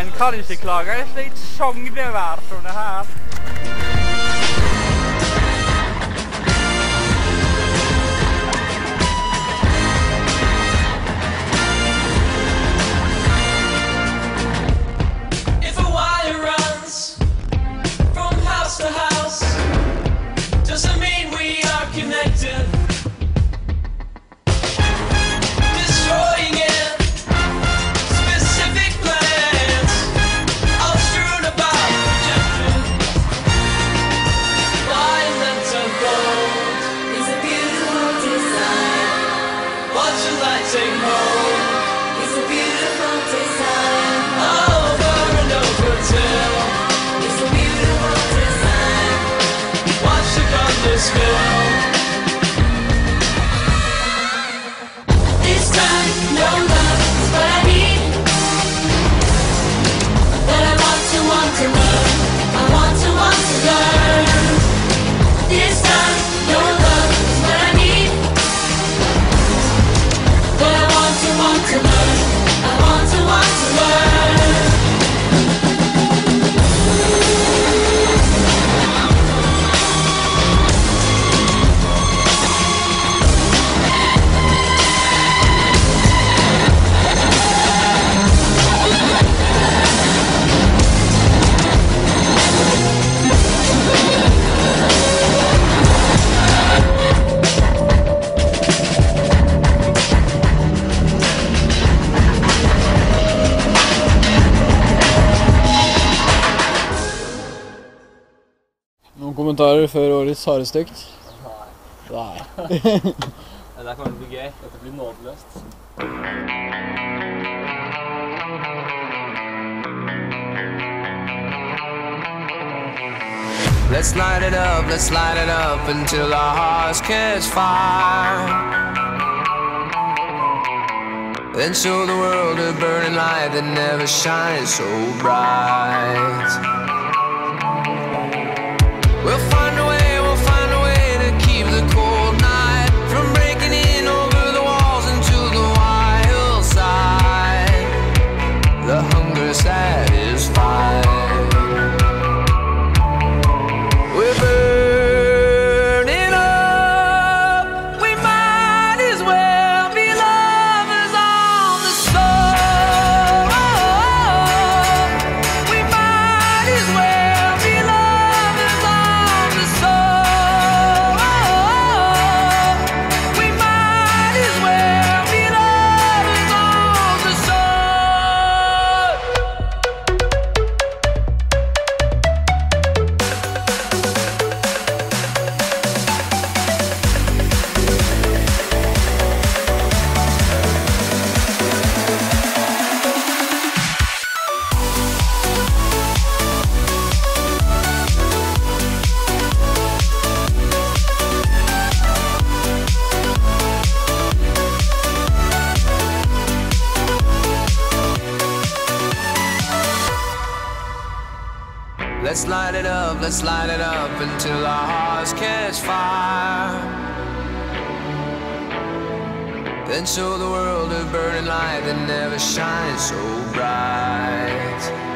En kan ikke klage. det er slitt sogn det vær som det her. Want to, Noen kommentarer før årets harestekt? Nei. Det der kommer til å bli gøy. Dette blir nådeløst. Let's light it up, let's light it up until our hearts catch fire. Then show the world a burning light that never shines so bright. Let's light it up, let's light it up until our hearts catch fire. Then show the world a burning light that never shines so bright.